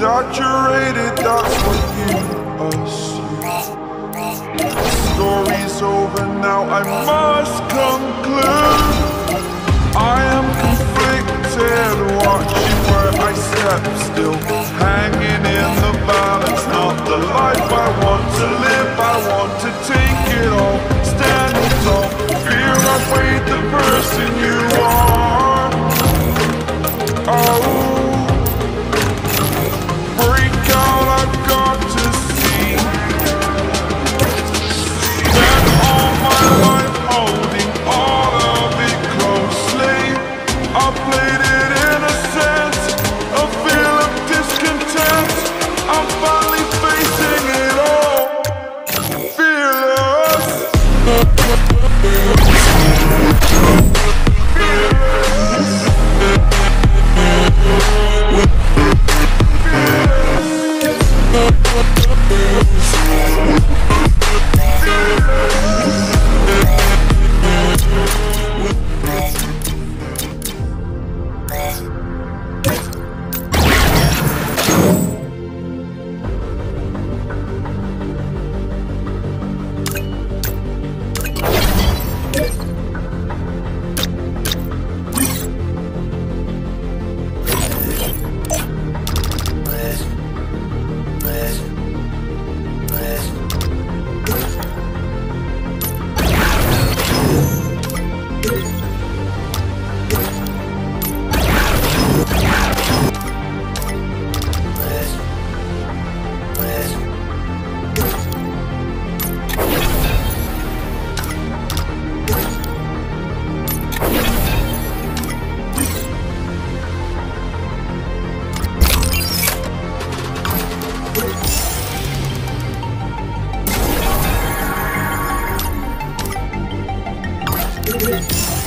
Exaggerated, that's what you assume Story's over now, I must conclude. I am conflicted, watching where I step still Hanging in the balance. Let's go.